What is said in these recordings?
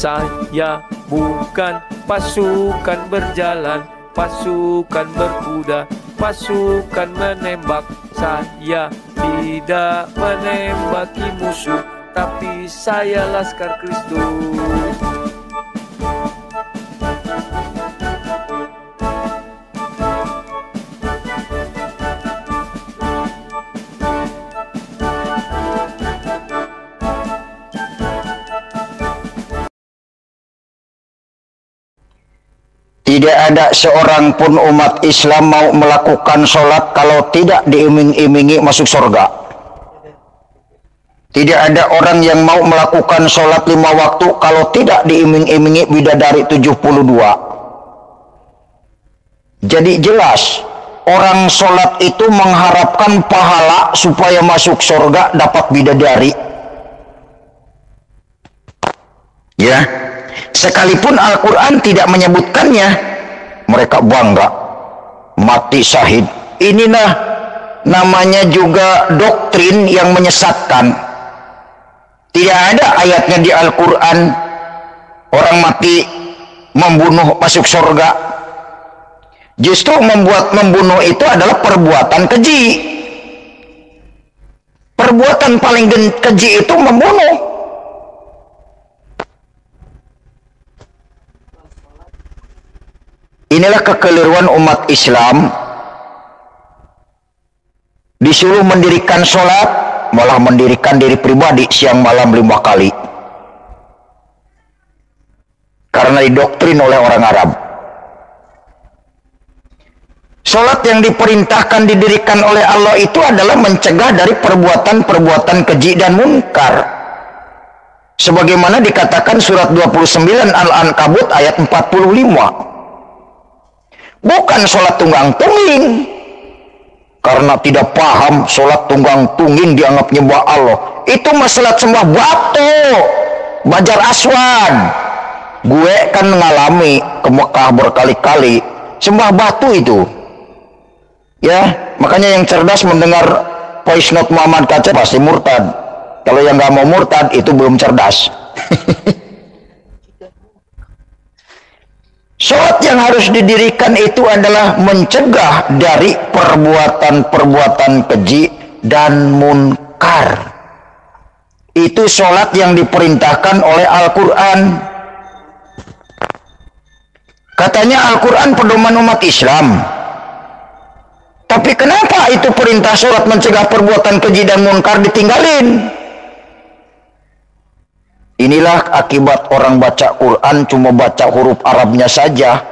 Saya bukan pasukan berjalan Pasukan berkuda Pasukan menembak. Saya tidak menembaki musuh Tapi saya Laskar Kristus Tidak ada seorang pun umat Islam mau melakukan sholat kalau tidak diiming-imingi masuk surga. Tidak ada orang yang mau melakukan sholat lima waktu kalau tidak diiming-imingi bidadari 72. Jadi jelas, orang sholat itu mengharapkan pahala supaya masuk surga dapat bidadari. Ya, Sekalipun Al-Quran tidak menyebutkannya, mereka bangga. Mati syahid. Inilah namanya juga doktrin yang menyesatkan. Tidak ada ayatnya di Al-Quran orang mati membunuh masuk surga. Justru membuat membunuh itu adalah perbuatan keji. Perbuatan paling keji itu membunuh. Inilah kekeliruan umat Islam. Disuruh mendirikan sholat malah mendirikan diri pribadi siang malam lima kali. Karena didoktrin oleh orang Arab. Sholat yang diperintahkan didirikan oleh Allah itu adalah mencegah dari perbuatan-perbuatan keji dan munkar. Sebagaimana dikatakan surat 29 Al-Ankabut ayat 45 bukan sholat tunggang tunging. Karena tidak paham sholat tunggang tunging dianggap nyembah Allah. Itu masalah sembah batu. Bajar aswan. Gue kan mengalami ke Mekah berkali-kali. Sembah batu itu. Ya makanya yang cerdas mendengar voice note Muhammad Kaca pasti murtad. Kalau yang nggak mau murtad itu belum cerdas Sholat yang harus didirikan itu adalah mencegah dari perbuatan-perbuatan keji dan munkar. Itu sholat yang diperintahkan oleh Al-Quran. Katanya Al-Quran pedoman umat Islam. Tapi kenapa itu perintah sholat mencegah perbuatan keji dan munkar ditinggalin? Inilah akibat orang baca Quran cuma baca huruf Arabnya saja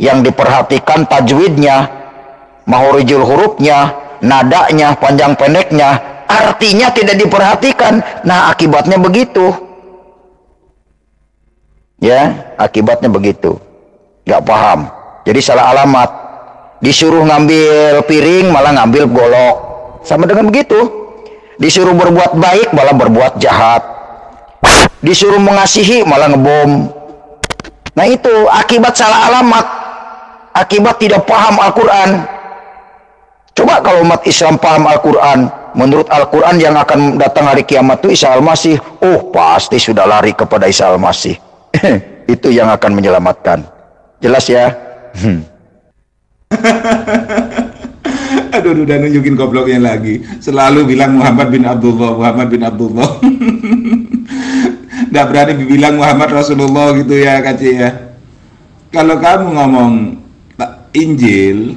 yang diperhatikan tajwidnya, mahorijul hurufnya, nadanya, panjang pendeknya, artinya tidak diperhatikan. Nah, akibatnya begitu. Ya, akibatnya begitu. Gak paham. Jadi salah alamat. Disuruh ngambil piring malah ngambil golok. Sama dengan begitu. Disuruh berbuat baik malah berbuat jahat disuruh mengasihi malah ngebom nah itu akibat salah alamat akibat tidak paham Al-Quran coba kalau umat Islam paham Al-Quran menurut Al-Quran yang akan datang hari kiamat itu Isa Al-Masih oh pasti sudah lari kepada Isa Al-Masih itu yang akan menyelamatkan jelas ya hmm. Aduh, udah nunjukin gobloknya lagi. Selalu bilang Muhammad bin Abdullah, Muhammad bin Abdullah. nggak berani bilang Muhammad Rasulullah gitu ya kaci ya. Kalau kamu ngomong Injil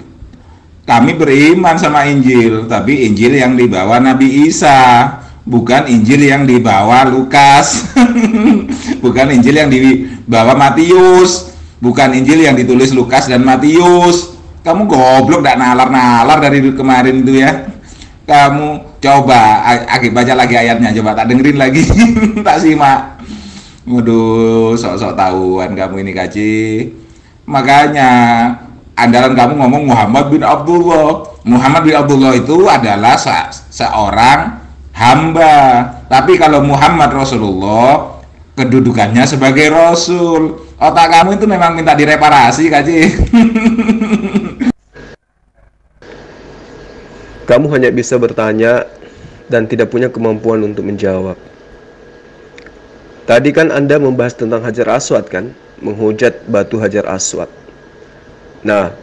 kami beriman sama Injil tapi Injil yang dibawa Nabi Isa bukan Injil yang dibawa Lukas. Bukan Injil yang dibawa Matius bukan Injil yang ditulis Lukas dan Matius. Kamu goblok dan nalar-nalar dari kemarin itu ya. Kamu coba agak baca lagi ayatnya coba tak dengerin lagi. Tak simak Waduh, sok-sok tahuan kamu ini kaji. Makanya andalan kamu ngomong Muhammad bin Abdullah. Muhammad bin Abdullah itu adalah se seorang hamba. Tapi kalau Muhammad Rasulullah kedudukannya sebagai rasul. Otak kamu itu memang minta direparasi, kaji. kamu hanya bisa bertanya dan tidak punya kemampuan untuk menjawab. Tadi kan Anda membahas tentang Hajar Aswad kan? Menghujat batu Hajar Aswad. Nah,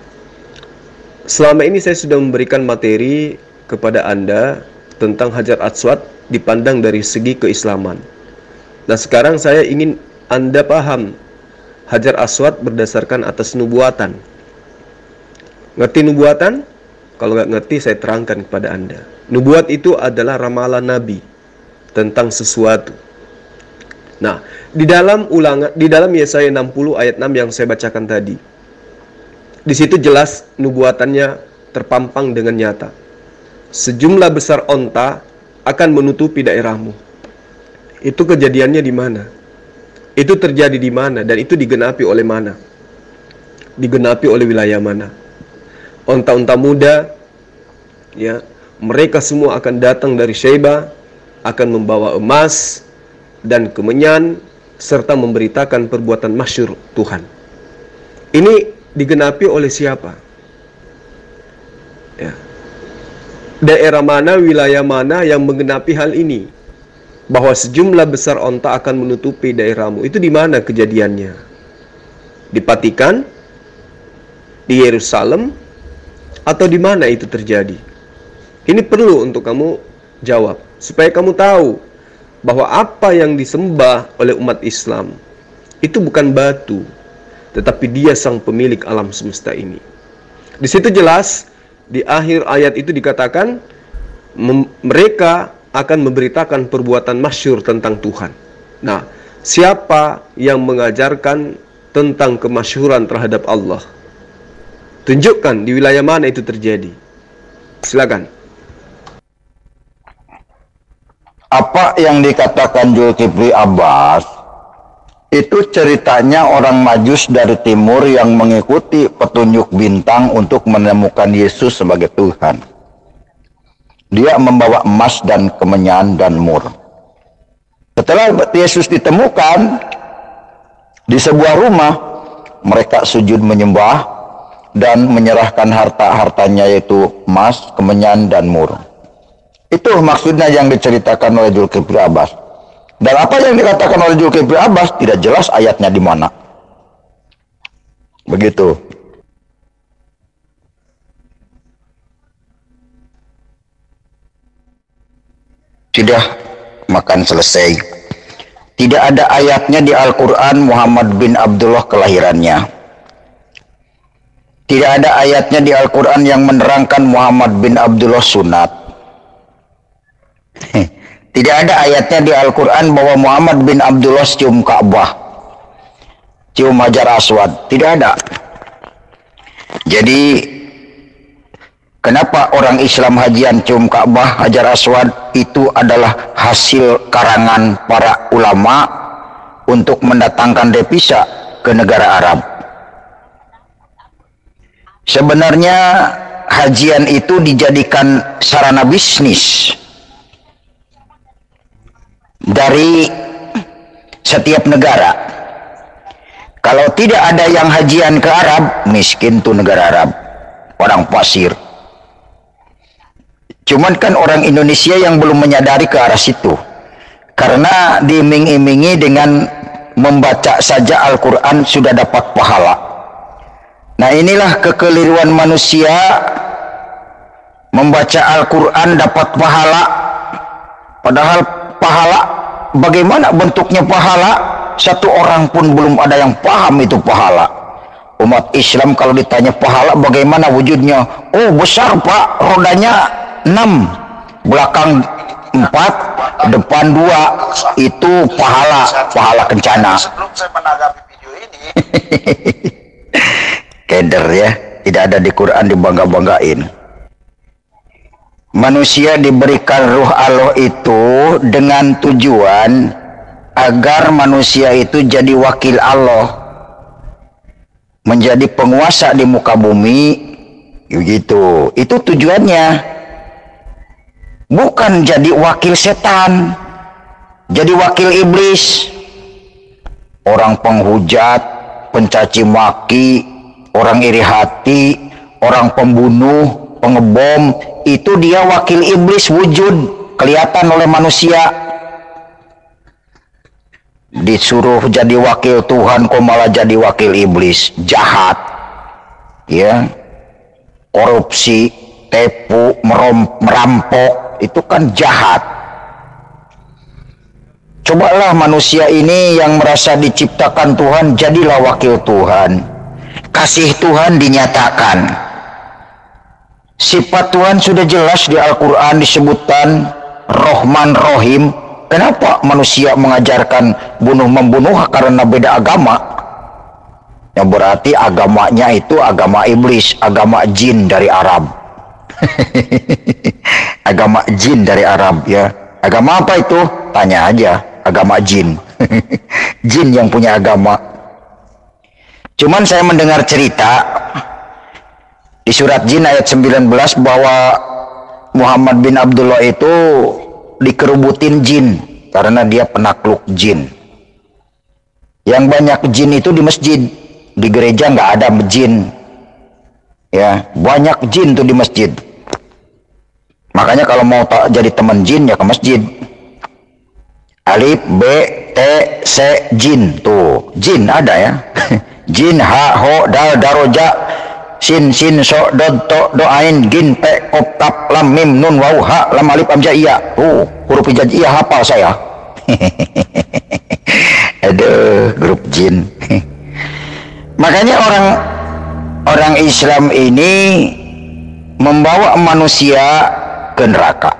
selama ini saya sudah memberikan materi kepada Anda tentang Hajar Aswad dipandang dari segi keislaman. Nah, sekarang saya ingin Anda paham Hajar Aswad berdasarkan atas nubuatan. Ngerti nubuatan? Kalau nggak ngerti saya terangkan kepada Anda. Nubuat itu adalah ramalan Nabi tentang sesuatu. Nah, di dalam ulangan di dalam Yesaya 60 ayat 6 yang saya bacakan tadi. Di situ jelas nubuatannya terpampang dengan nyata. Sejumlah besar onta akan menutupi daerahmu. Itu kejadiannya di mana? Itu terjadi di mana dan itu digenapi oleh mana? Digenapi oleh wilayah mana? Onta-onta muda ya, mereka semua akan datang dari Sheba akan membawa emas, dan kemenyan serta memberitakan perbuatan masyur Tuhan. Ini digenapi oleh siapa? Ya. Daerah mana, wilayah mana yang menggenapi hal ini? Bahwa sejumlah besar onta akan menutupi daerahmu. Itu di mana kejadiannya? Di Patikan? Di Yerusalem? Atau di mana itu terjadi? Ini perlu untuk kamu jawab. Supaya kamu tahu bahwa apa yang disembah oleh umat Islam itu bukan batu, tetapi dia sang pemilik alam semesta ini. Di situ jelas di akhir ayat itu dikatakan mereka akan memberitakan perbuatan masyur tentang Tuhan. Nah, siapa yang mengajarkan tentang kemasyhuran terhadap Allah? Tunjukkan di wilayah mana itu terjadi. Silakan. Apa yang dikatakan Zulkifli Abbas itu ceritanya orang majus dari timur yang mengikuti petunjuk bintang untuk menemukan Yesus sebagai Tuhan. Dia membawa emas dan kemenyan dan mur. Setelah Yesus ditemukan di sebuah rumah, mereka sujud menyembah dan menyerahkan harta-hartanya yaitu emas, kemenyan dan mur. Itu maksudnya yang diceritakan oleh Zulkifli Abbas. Dan apa yang dikatakan oleh Zulkifli Abbas tidak jelas ayatnya di mana. Begitu. Sudah makan selesai. Tidak ada ayatnya di Al-Quran Muhammad bin Abdullah kelahirannya. Tidak ada ayatnya di Al-Quran yang menerangkan Muhammad bin Abdullah sunat. Tidak ada ayatnya di Al-Quran bahwa Muhammad bin Abdullah cium Ka'bah. Cium Hajar Aswad. Tidak ada. Jadi, kenapa orang Islam hajian cium Ka'bah, Hajar Aswad itu adalah hasil karangan para ulama untuk mendatangkan devisa ke negara Arab. Sebenarnya hajian itu dijadikan sarana bisnis dari setiap negara. Kalau tidak ada yang hajian ke Arab, miskin tuh negara Arab. Orang pasir. Cuman kan orang Indonesia yang belum menyadari ke arah situ. Karena diiming-imingi dengan membaca saja Al-Quran sudah dapat pahala. Nah inilah kekeliruan manusia membaca Al-Quran dapat pahala. Padahal pahala bagaimana bentuknya pahala? Satu orang pun belum ada yang paham itu pahala. Umat Islam kalau ditanya pahala bagaimana wujudnya? Oh besar pak. Rodanya enam. Belakang empat depan dua. Itu pahala pahala kencana. Sebelum saya menanggapi video ini keder ya. Tidak ada di Quran dibangga-banggain manusia diberikan ruh Allah itu dengan tujuan agar manusia itu jadi wakil Allah menjadi penguasa di muka bumi. Begitu. Itu tujuannya. Bukan jadi wakil setan jadi wakil iblis. Orang penghujat pencaci maki orang iri hati orang pembunuh pengebom itu dia wakil iblis wujud. Kelihatan oleh manusia. Disuruh jadi wakil Tuhan kok malah jadi wakil iblis? Jahat. Ya. Korupsi tepu merampok itu kan jahat. Cobalah manusia ini yang merasa diciptakan Tuhan jadilah wakil Tuhan. Kasih Tuhan dinyatakan sifat Tuhan sudah jelas di Al-Quran disebutkan Rohman Rohim Kenapa manusia mengajarkan bunuh membunuh karena beda agama? Yang berarti agamanya itu agama iblis, agama jin dari Arab. agama jin dari Arab ya. Agama apa itu? Tanya aja, agama jin. jin yang punya agama. Cuman saya mendengar cerita di surat jin ayat 19 bahwa Muhammad bin Abdullah itu dikerubutin jin karena dia penakluk jin. Yang banyak jin itu di masjid, di gereja nggak ada jin. Ya, banyak jin tuh di masjid. Makanya kalau mau jadi teman jin ya ke masjid. Alif B T C jin tuh jin ada ya. jin ha ho dal daroja sin sin so dod to do ain gin pe kop kap lam mim nun wau ha lam alif amjaiyah tuh huruf hijaiyah hafal saya. Aduh grup jin. Makanya orang orang Islam ini membawa manusia ke neraka.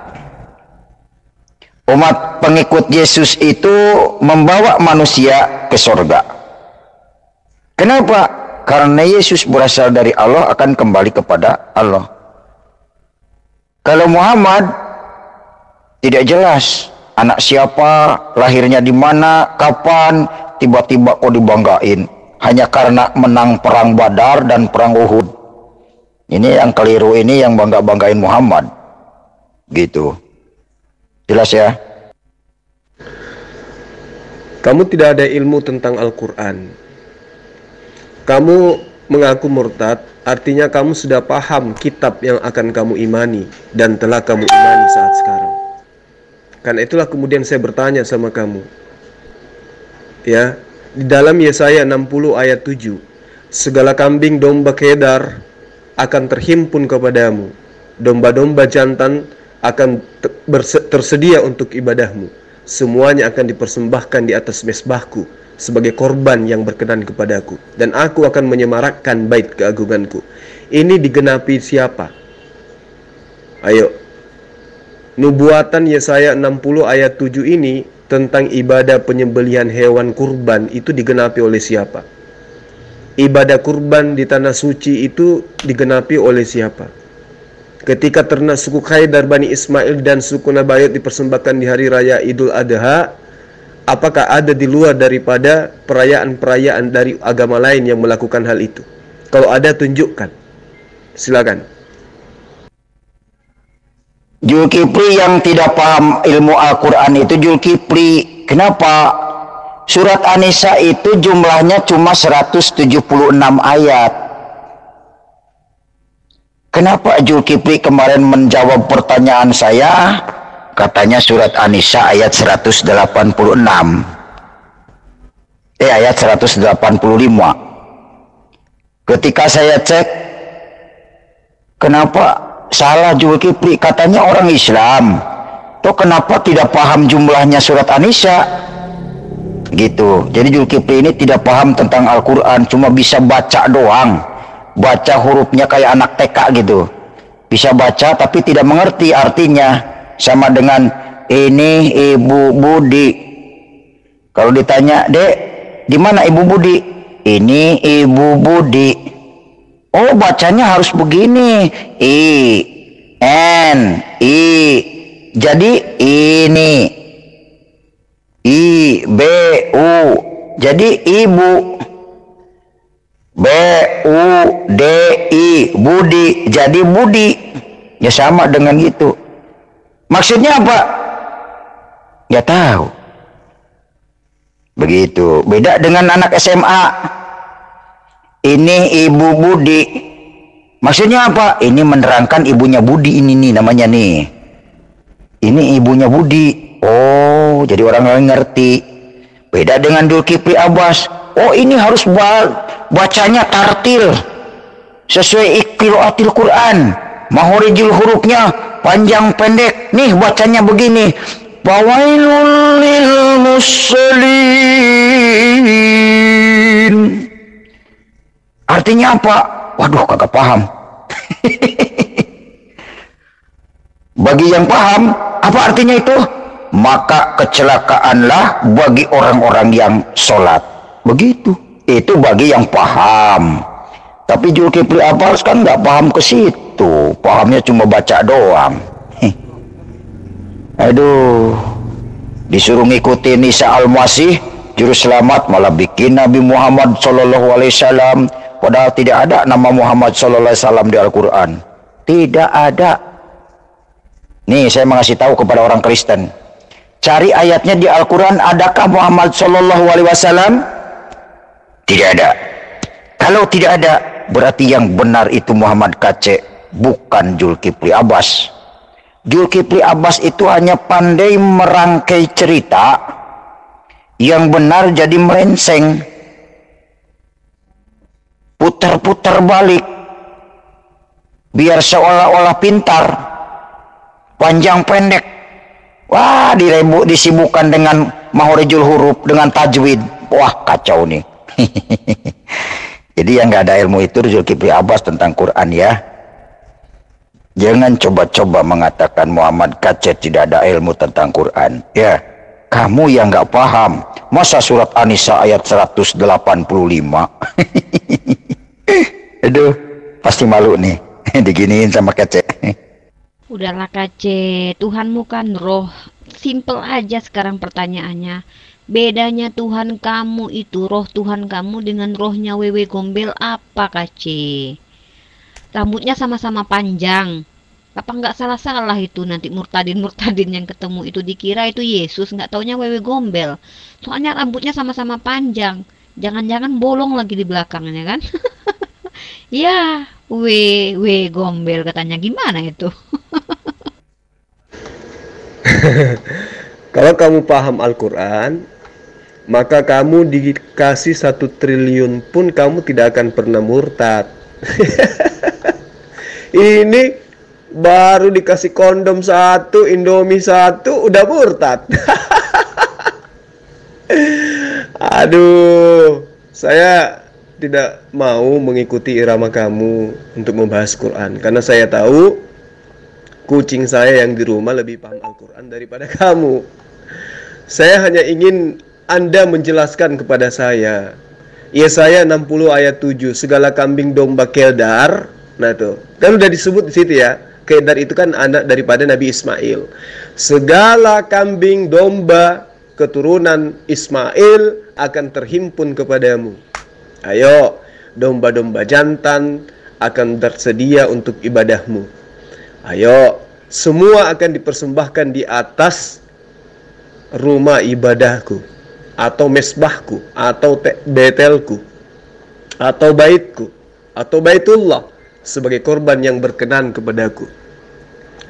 Umat pengikut Yesus itu membawa manusia ke surga kenapa karena Yesus berasal dari Allah akan kembali kepada Allah. Kalau Muhammad tidak jelas anak siapa, lahirnya di mana, kapan, tiba-tiba kok dibanggain hanya karena menang perang Badar dan perang Uhud. Ini yang keliru ini yang bangga-banggain Muhammad. Gitu. Jelas ya? Kamu tidak ada ilmu tentang Al-Quran kamu mengaku murtad, artinya kamu sudah paham kitab yang akan kamu imani dan telah kamu imani saat sekarang. Karena itulah kemudian saya bertanya sama kamu. Ya, di dalam Yesaya 60 ayat 7, segala kambing domba kedar akan terhimpun kepadamu. Domba-domba jantan akan tersedia untuk ibadahmu. Semuanya akan dipersembahkan di atas mesbahku sebagai korban yang berkenan kepadaku dan aku akan menyemarakkan bait keagunganku. Ini digenapi siapa? Ayo. Nubuatan Yesaya 60 ayat 7 ini tentang ibadah penyembelihan hewan kurban itu digenapi oleh siapa? Ibadah kurban di tanah suci itu digenapi oleh siapa? Ketika ternak suku Khaidar Bani Ismail dan suku Nabayot dipersembahkan di hari raya Idul Adha, apakah ada di luar daripada perayaan-perayaan dari agama lain yang melakukan hal itu? Kalau ada tunjukkan. Silakan. Julkipli yang tidak paham ilmu Al-Quran itu Julkipli. Kenapa? Surat Anisa itu jumlahnya cuma 176 ayat. Kenapa Julkipli kemarin menjawab pertanyaan saya? Katanya surat An-Nisa ayat 186. Eh ayat 185. Ketika saya cek kenapa salah Zulkifli katanya orang Islam. Toh kenapa tidak paham jumlahnya surat An-Nisa? Gitu. Jadi Zulkifli ini tidak paham tentang Al-Qur'an, cuma bisa baca doang. Baca hurufnya kayak anak TK gitu. Bisa baca tapi tidak mengerti artinya sama dengan ini Ibu Budi. Kalau ditanya, "Dek, di mana Ibu Budi?" Ini Ibu Budi. Oh, bacanya harus begini. I N I. Jadi ini I B U. Jadi ibu. B U D I Budi. Jadi Budi. Ya sama dengan gitu. Maksudnya apa? Gak tahu. Begitu. Beda dengan anak SMA. Ini ibu Budi. Maksudnya apa? Ini menerangkan ibunya Budi ini nih namanya nih. Ini ibunya Budi. Oh, jadi orang lain ngerti. Beda dengan Zulkifli Abbas. Oh ini harus bacanya tartil. Sesuai ikiraatil Quran. Mahorijul hurufnya panjang pendek. Nih bacanya begini. Fawailul muslimin. Artinya apa? Waduh kagak paham. Bagi yang paham, apa artinya itu? maka kecelakaanlah bagi orang-orang yang sholat. Begitu. Itu bagi yang paham. Tapi Zulkifli Abbas kan nggak paham ke situ. Pahamnya cuma baca doang. Aduh. Disuruh ngikutin Isa Al-Masih, juru selamat malah bikin Nabi Muhammad Sallallahu Alaihi. Padahal tidak ada nama Muhammad Wasallam di Al-Quran. Tidak ada. Nih saya mengasih tahu kepada orang Kristen Cari ayatnya di Al-Quran. Adakah Muhammad Wasallam? Tidak ada. Kalau tidak ada, berarti yang benar itu Muhammad Kace, bukan Julkipli Abbas. Julkipli Abbas itu hanya pandai merangkai cerita yang benar jadi melenceng. Putar-putar balik. Biar seolah-olah pintar. Panjang pendek Wah, direbu, disibukkan dengan mahorijul huruf, dengan tajwid. Wah, kacau nih. Jadi yang nggak ada ilmu itu Zulkifli Abbas tentang Quran ya. Jangan coba-coba mengatakan Muhammad Kacet tidak ada ilmu tentang Quran. Ya, kamu yang nggak paham. Masa surat Anisa ayat 185? Aduh, pasti malu nih. Diginiin sama Kacet. Udahlah kace, Tuhanmu kan roh. Simple aja sekarang pertanyaannya. Bedanya Tuhan kamu itu, roh Tuhan kamu dengan rohnya Wewe Gombel apa kace? Rambutnya sama-sama panjang. Apa nggak salah-salah itu nanti murtadin-murtadin yang ketemu itu dikira itu Yesus, nggak taunya Wewe Gombel. Soalnya rambutnya sama-sama panjang. Jangan-jangan bolong lagi di belakangnya kan? ya, Wewe Gombel katanya gimana itu? Kalau kamu paham Al-Quran, maka kamu dikasih satu triliun pun kamu tidak akan pernah murtad. Ini baru dikasih kondom satu, indomie satu, udah murtad. Aduh, saya tidak mau mengikuti irama kamu untuk membahas Quran karena saya tahu kucing saya yang di rumah lebih paham Al-Quran daripada kamu. Saya hanya ingin Anda menjelaskan kepada saya. Yesaya 60 ayat 7, segala kambing domba Keldar. Nah tuh, kan udah disebut di situ ya. Keldar itu kan anak daripada Nabi Ismail. Segala kambing domba keturunan Ismail akan terhimpun kepadamu. Ayo, domba-domba jantan akan tersedia untuk ibadahmu Ayo, semua akan dipersembahkan di atas rumah ibadahku atau mesbahku atau betelku atau baitku atau baitullah sebagai korban yang berkenan kepadaku.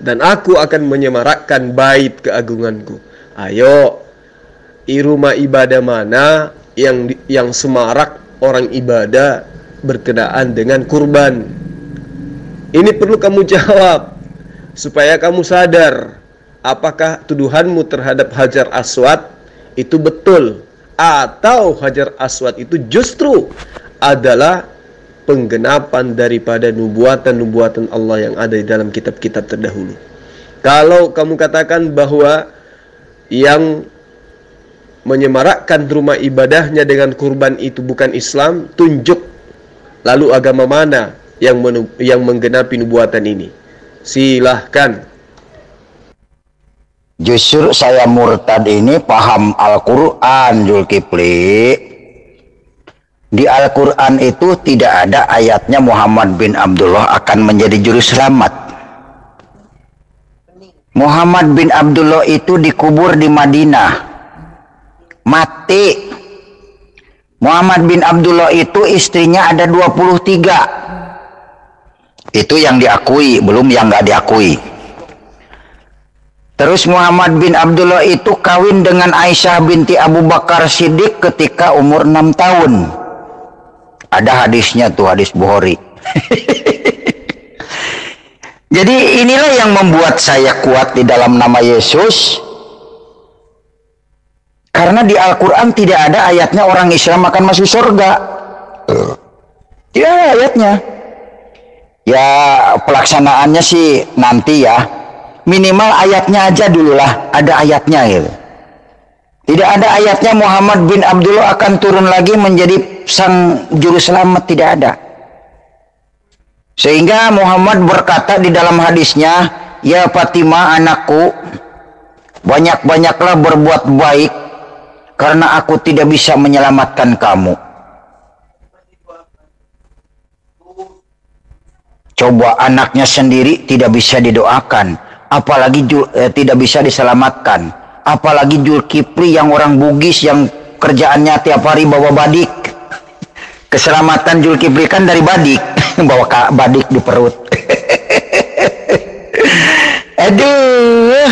Dan aku akan menyemarakkan bait keagunganku. Ayo i rumah ibadah mana yang yang semarak orang ibadah berkenaan dengan kurban? Ini perlu kamu jawab supaya kamu sadar apakah tuduhanmu terhadap Hajar Aswad itu betul atau Hajar Aswad itu justru adalah penggenapan daripada nubuatan-nubuatan Allah yang ada di dalam kitab-kitab terdahulu. Kalau kamu katakan bahwa yang menyemarakkan rumah ibadahnya dengan kurban itu bukan Islam, tunjuk lalu agama mana yang yang menggenapi nubuatan ini. Silahkan. Justru saya murtad ini paham Al-Quran Zulkifli. Di Al-Quran itu tidak ada ayatnya Muhammad bin Abdullah akan menjadi juru selamat. Muhammad bin Abdullah itu dikubur di Madinah. Mati. Muhammad bin Abdullah itu istrinya ada 23 itu yang diakui, belum yang nggak diakui. Terus Muhammad bin Abdullah itu kawin dengan Aisyah binti Abu Bakar Siddiq ketika umur 6 tahun. Ada hadisnya tuh hadis Bukhari. Jadi inilah yang membuat saya kuat di dalam nama Yesus. Karena di Al-Quran tidak ada ayatnya orang Islam akan masuk surga. Tidak ada ayatnya. Ya pelaksanaannya sih nanti ya minimal ayatnya aja dulu lah ada ayatnya gitu. Tidak ada ayatnya Muhammad bin Abdullah akan turun lagi menjadi sang juru selamat tidak ada. Sehingga Muhammad berkata di dalam hadisnya ya Fatimah anakku banyak-banyaklah berbuat baik karena aku tidak bisa menyelamatkan kamu. Coba anaknya sendiri tidak bisa didoakan apalagi eh, tidak bisa diselamatkan. Apalagi Julkipli yang orang Bugis yang kerjaannya tiap hari bawa badik. Keselamatan Julkipli kan dari badik. Bawa badik di perut. Aduh.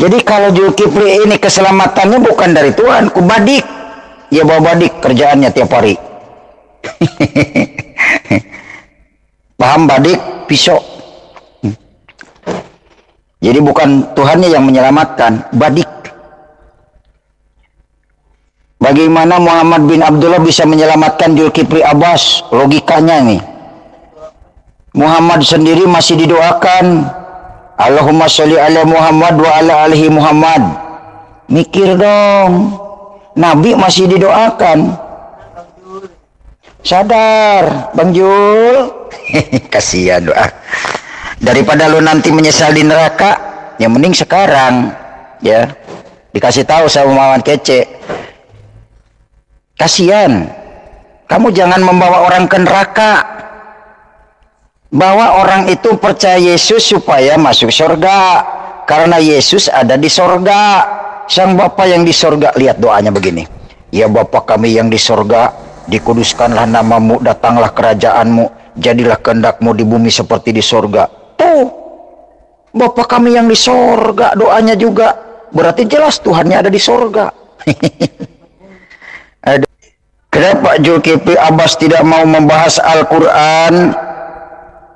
Jadi kalau Julkipli ini keselamatannya bukan dari Tuhan ku badik. Ya bawa badik kerjaannya tiap hari. Paham badik? Pisau. Jadi bukan Tuhannya yang menyelamatkan badik. Bagaimana Muhammad bin Abdullah bisa menyelamatkan Julkifli Abbas? Logikanya nih Muhammad sendiri masih didoakan. Allahumma sholli ala Muhammad wa ala alihi Muhammad. Mikir dong. Nabi masih didoakan. Sadar Bang Jul. Kasihan doa daripada lu nanti menyesal di neraka yang mending sekarang ya. Dikasih tahu sama Mawan kece. Kasihan. Kamu jangan membawa orang ke neraka. Bawa orang itu percaya Yesus supaya masuk surga. Karena Yesus ada di surga. Sang Bapa yang di surga. Lihat doanya begini. Ya Bapa kami yang di surga dikuduskanlah namamu datanglah kerajaanmu jadilah kehendakmu di bumi seperti di sorga. Bapak kami yang di sorga, doanya juga. Berarti jelas Tuhannya ada di sorga. Kenapa Zulkifli Abbas tidak mau membahas Al-Quran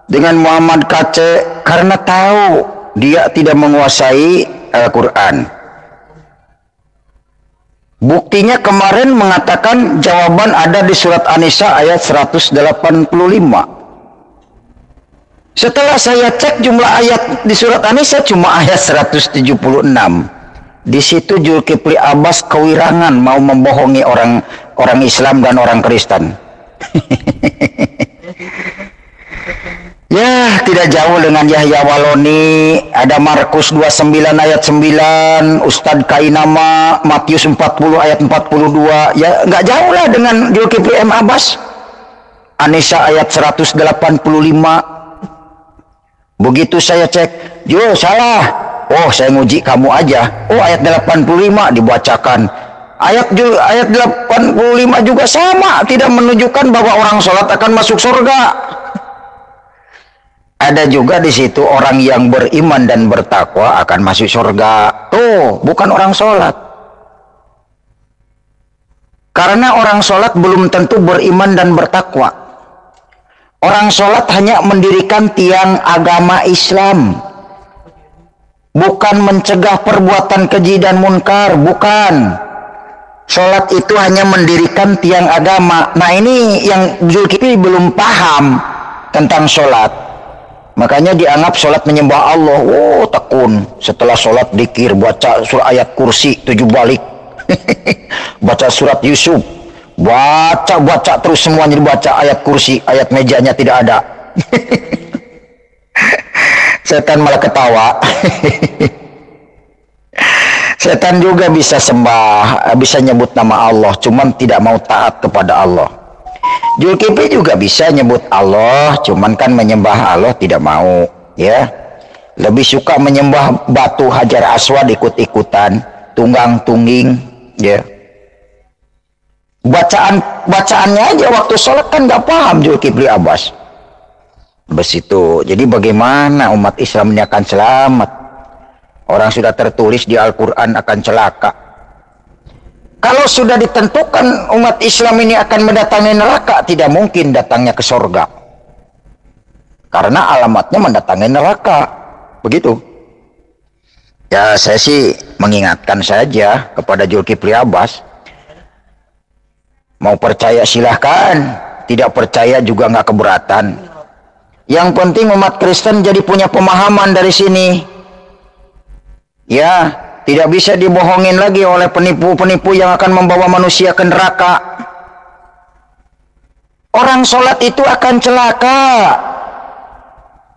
dengan Muhammad Kace? Karena tahu dia tidak menguasai Al-Quran. Buktinya kemarin mengatakan jawaban ada di surat An-Nisa ayat 185. Setelah saya cek jumlah ayat di surat An-Nisa cuma ayat 176. Di situ Julkifli Abbas kewirangan mau membohongi orang orang Islam dan orang Kristen. Ya, tidak jauh dengan Yahya Waloni, ada Markus 29 ayat 9, Ustadz Kainama, Matius 40 ayat 42. Ya, nggak jauh lah dengan Zulkifli M. Abbas. Anissa ayat 185. Begitu saya cek, Jo salah. Oh, saya nguji kamu aja. Oh, ayat 85 dibacakan. Ayat ayat 85 juga sama, tidak menunjukkan bahwa orang sholat akan masuk surga ada juga di situ orang yang beriman dan bertakwa akan masuk surga. Tuh, bukan orang sholat. Karena orang sholat belum tentu beriman dan bertakwa. Orang sholat hanya mendirikan tiang agama Islam. Bukan mencegah perbuatan keji dan munkar, bukan. Sholat itu hanya mendirikan tiang agama. Nah ini yang Zulkifli belum paham tentang sholat Makanya dianggap sholat menyembah Allah. Oh tekun. Setelah sholat dikir baca surat ayat kursi tujuh balik. baca surat Yusuf. Baca baca terus semuanya dibaca ayat kursi ayat mejanya tidak ada. Setan malah ketawa. Setan juga bisa sembah, bisa nyebut nama Allah, cuman tidak mau taat kepada Allah. Zulkifli juga bisa nyebut Allah, cuman kan menyembah Allah tidak mau, ya. Lebih suka menyembah batu Hajar Aswad ikut-ikutan, tunggang-tungging, ya. Bacaan bacaannya aja waktu sholat kan nggak paham Zulkifli Abbas. Bes itu. Jadi bagaimana umat Islam ini akan selamat? Orang sudah tertulis di Al-Quran akan celaka. Kalau sudah ditentukan umat Islam ini akan mendatangi neraka, tidak mungkin datangnya ke sorga. Karena alamatnya mendatangi neraka. Begitu. Ya saya sih mengingatkan saja kepada Julkifli Abbas. Mau percaya silahkan. Tidak percaya juga nggak keberatan. Yang penting umat Kristen jadi punya pemahaman dari sini. Ya, tidak bisa dibohongin lagi oleh penipu-penipu yang akan membawa manusia ke neraka. Orang sholat itu akan celaka.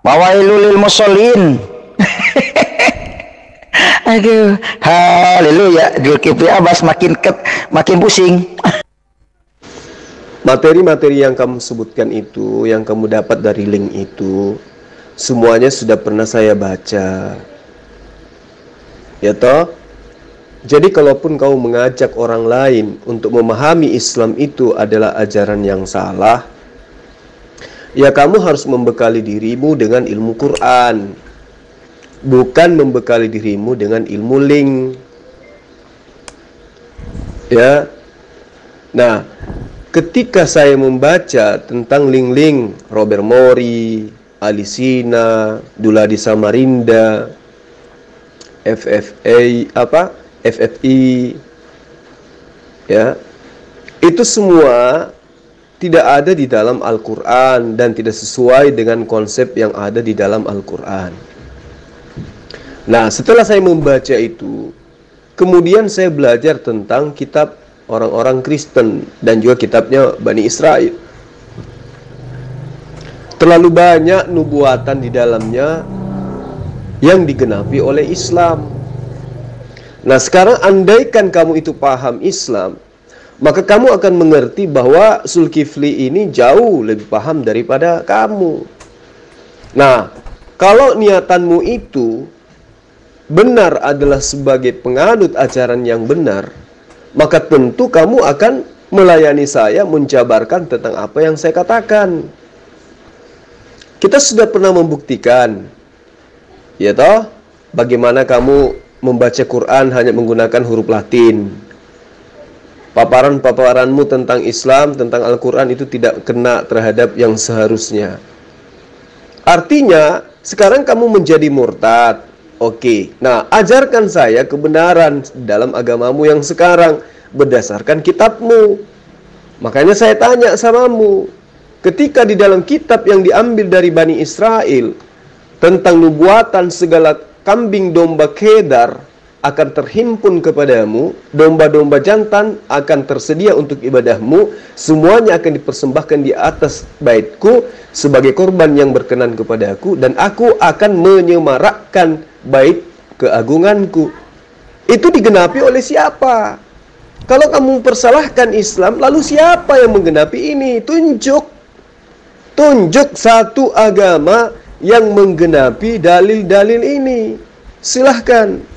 Wawailul musallin. Aduh, haleluya. Zulkifli Abbas makin ket, makin pusing. Materi-materi yang kamu sebutkan itu, yang kamu dapat dari link itu, semuanya sudah pernah saya baca. Ya toh? Jadi kalaupun kau mengajak orang lain untuk memahami Islam itu adalah ajaran yang salah, ya kamu harus membekali dirimu dengan ilmu Quran. Bukan membekali dirimu dengan ilmu link. Ya. Nah, ketika saya membaca tentang Ling-Ling, Robert Mori, Alisina, Duladi Samarinda, FFA apa? FFI ya. Itu semua tidak ada di dalam Al-Qur'an dan tidak sesuai dengan konsep yang ada di dalam Al-Qur'an. Nah, setelah saya membaca itu, kemudian saya belajar tentang kitab orang-orang Kristen dan juga kitabnya Bani Israel. Terlalu banyak nubuatan di dalamnya yang digenapi oleh Islam. Nah, sekarang andaikan kamu itu paham Islam, maka kamu akan mengerti bahwa Sulkifli ini jauh lebih paham daripada kamu. Nah, kalau niatanmu itu benar adalah sebagai penganut ajaran yang benar, maka tentu kamu akan melayani saya menjabarkan tentang apa yang saya katakan. Kita sudah pernah membuktikan, ya toh, bagaimana kamu membaca Quran hanya menggunakan huruf Latin. Paparan-paparanmu tentang Islam, tentang Al-Quran itu tidak kena terhadap yang seharusnya. Artinya, sekarang kamu menjadi murtad. Oke, nah ajarkan saya kebenaran dalam agamamu yang sekarang berdasarkan kitabmu. Makanya saya tanya samamu, ketika di dalam kitab yang diambil dari Bani Israel tentang nubuatan segala kambing domba kedar akan terhimpun kepadamu, domba-domba jantan akan tersedia untuk ibadahmu, semuanya akan dipersembahkan di atas baitku sebagai korban yang berkenan kepadaku dan aku akan menyemarakkan bait keagunganku. Itu digenapi oleh siapa? Kalau kamu persalahkan Islam, lalu siapa yang menggenapi ini? Tunjuk. Tunjuk satu agama yang menggenapi dalil-dalil ini. Silahkan.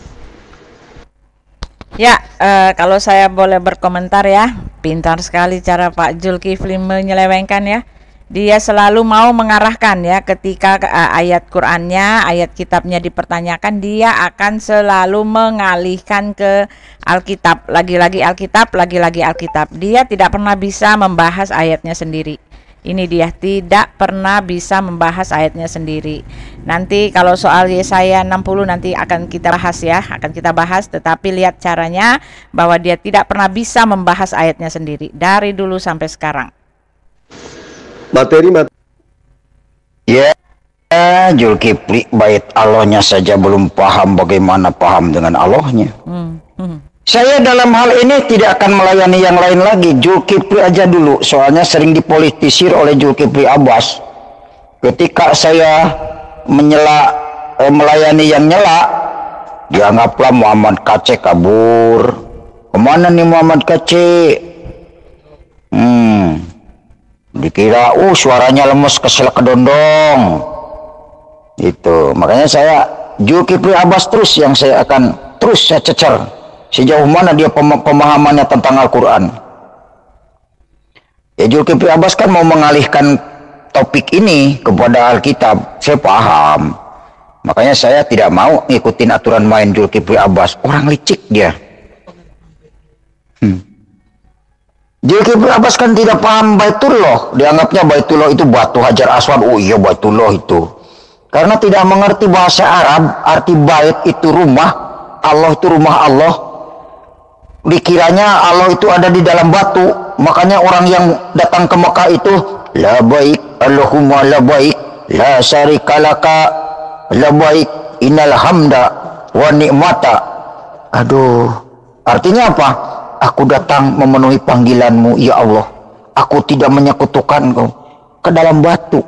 Ya, eh, kalau saya boleh berkomentar ya, pintar sekali cara Pak Zulkifli menyelewengkan ya. Dia selalu mau mengarahkan ya ketika uh, ayat Qur'annya, ayat kitabnya dipertanyakan, dia akan selalu mengalihkan ke Alkitab, lagi-lagi Alkitab, lagi-lagi Alkitab. Dia tidak pernah bisa membahas ayatnya sendiri. Ini dia tidak pernah bisa membahas ayatnya sendiri. Nanti kalau soal Yesaya 60 nanti akan kita bahas ya, akan kita bahas tetapi lihat caranya bahwa dia tidak pernah bisa membahas ayatnya sendiri dari dulu sampai sekarang. Materi materi Ya, Julkifli bait Allahnya saja belum paham bagaimana paham dengan Allahnya. Hmm, hmm. Saya dalam hal ini tidak akan melayani yang lain lagi. Julkifli aja dulu. Soalnya sering dipolitisir oleh Julkifli Abbas. Ketika saya menyela, eh, melayani yang nyela, dianggaplah Muhammad KC kabur. Ke mana nih Muhammad KC? Hmm, dikira, uh suaranya lemes kesel kedondong. Itu, makanya saya Julkifli Abbas terus yang saya akan terus saya cecer Sejauh mana dia pemahamannya tentang Al-Quran? Ya Zulkifli Abbas kan mau mengalihkan topik ini kepada Alkitab, saya paham. Makanya saya tidak mau ngikutin aturan main Zulkifli Abbas. Orang licik dia. Hmm. Zulkifli Abbas kan tidak paham Baitullah. Dianggapnya Baitullah itu batu hajar aswad. Oh iya Baitullah itu. Karena tidak mengerti bahasa Arab, arti bait itu rumah, Allah itu rumah Allah. Dikiranya Allah itu ada di dalam batu. Makanya orang yang datang ke Mekah itu la baik Allahumma la baik la syarikalaka la baik innal hamda wa ni'mata. Aduh, artinya apa? Aku datang memenuhi panggilanmu ya Allah. Aku tidak menyekutukan kau ke dalam batu.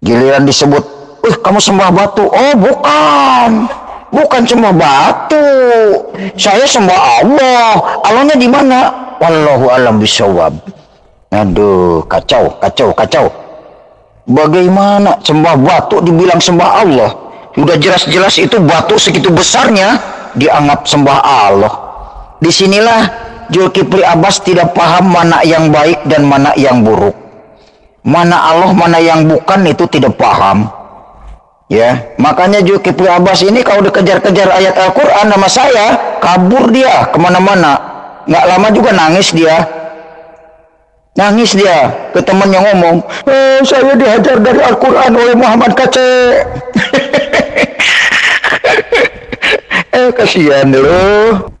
Giliran disebut, "Eh, kamu sembah batu." Oh, bukan. Bukan sembah batu. Saya sembah Allah. Allahnya di mana? Wallahu alam bisawab. Aduh, kacau, kacau, kacau. Bagaimana sembah batu dibilang sembah Allah? Sudah jelas-jelas itu batu segitu besarnya dianggap sembah Allah. Di sinilah Zulkifli Abbas tidak paham mana yang baik dan mana yang buruk. Mana Allah, mana yang bukan itu tidak paham. Ya, makanya Zulkifli Abbas ini kalau dikejar-kejar ayat Al-Quran nama saya, kabur dia ke mana-mana. Nggak lama juga nangis dia. Nangis dia ke temannya ngomong, eh, saya dihajar dari Al-Quran oleh Muhammad Kace. eh, kasihan loh.